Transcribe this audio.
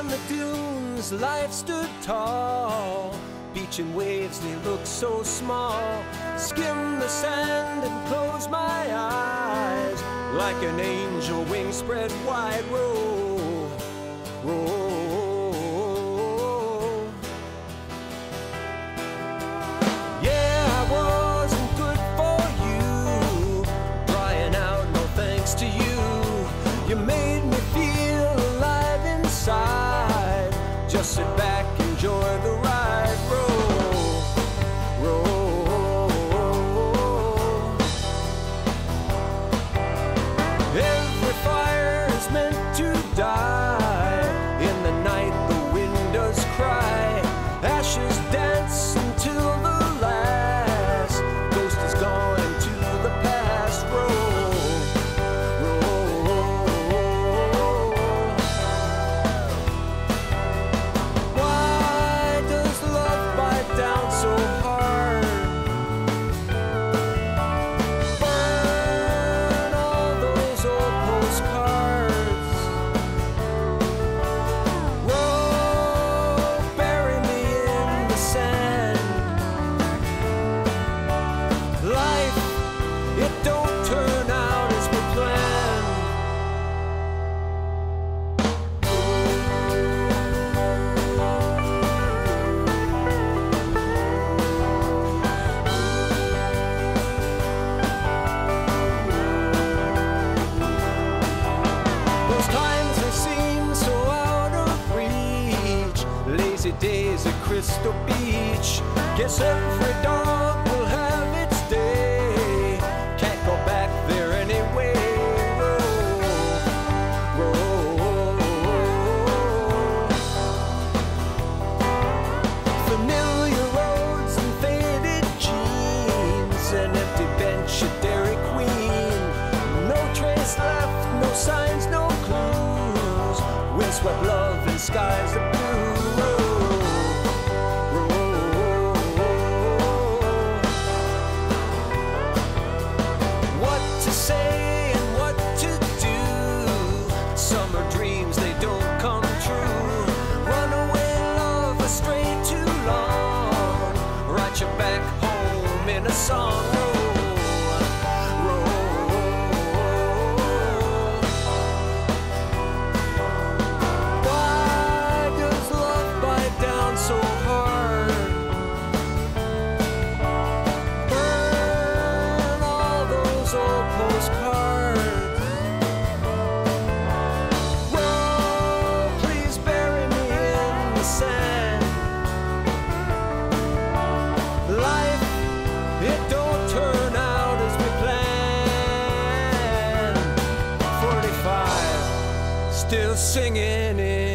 and the dunes, life stood tall. Beach and waves, they look so small. Skim the sand and close my eyes. Like an angel wings spread wide. Roll, Just sit back, Lazy days at Crystal Beach. Guess every dog will have its day. Can't go back there anyway. Roll, roll. Familiar roads and faded jeans, an empty bench at Dairy Queen. No trace left, no signs, no clues. Windswept love and skies still singing in